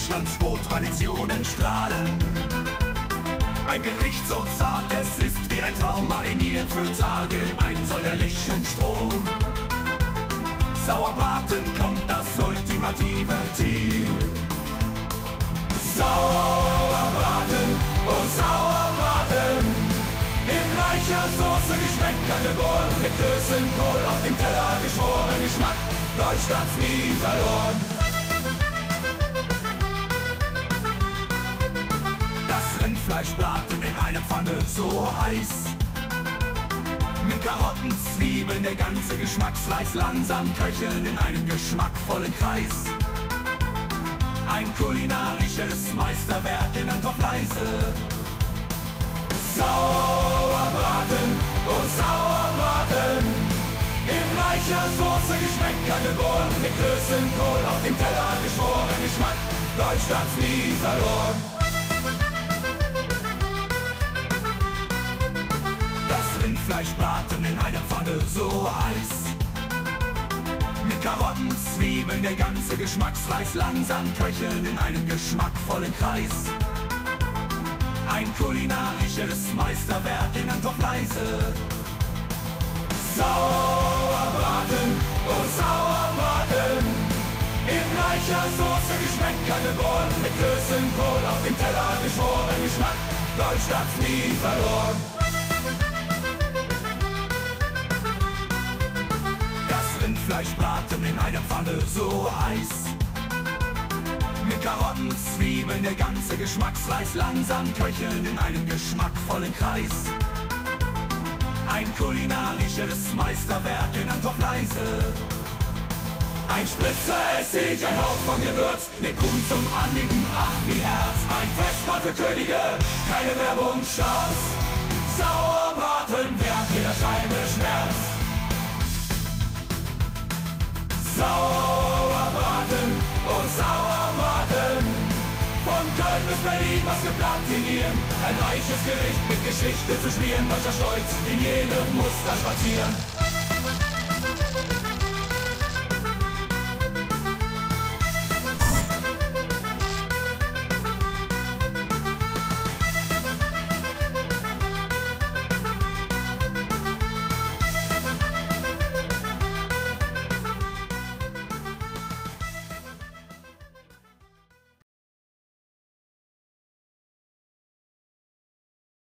Deutschlands, wo Traditionen strahlen. Ein Gericht so zart, es ist wie ein Traum, mariniert für Tage ein säuerlichen Strom. Sauerbraten kommt das ultimative Ziel. Sauerbraten, oh Sauerbraten, in reicher Soße geschmeckt, geboren, mit Kohl auf dem Teller geschworen, Geschmack, Deutschlands nie verloren. Rindfleischbraten in einer Pfanne so heiß. Mit Karotten, Zwiebeln, der ganze Geschmacksfleiß langsam köcheln in einem geschmackvollen Kreis. Ein kulinarisches Meisterwerk in Topfleise. Sauerbraten, oh Sauerbraten, in reicher Soße geschmeckt, geboren, mit Kohl auf dem Teller geschworen, Geschmack Deutschlands nie verloren. Fleischbraten in einer Pfanne so heiß. Mit Karotten, Zwiebeln, der ganze Geschmacksfleiß langsam köcheln in einem geschmackvollen Kreis. Ein kulinarisches Meisterwerk in Antopfleise. Sauerbraten, oh Sauerbraten, in reicher Soße geschmeckt, geboren, mit Kohl auf dem Teller geschworen, Geschmack, Deutschlands nie verloren. Fleischbraten in einer Pfanne so heiß. Mit Karotten, Zwiebeln, der ganze Geschmacksfleiß langsam köcheln in einem geschmackvollen Kreis. Ein kulinarisches Meisterwerk in Antopfleise. Ein Spritzer Essig, ein Hauch von Gewürz, mit Kuhn zum Annicken, ach wie Herz. Ein Festmahl für Könige, keine Werbung, Schatz. Sauerbraten, Berlin, was geplant hier? Ein reiches Gericht mit Geschichte zu schmieren, deutscher Stolz in jedem Muster spazieren.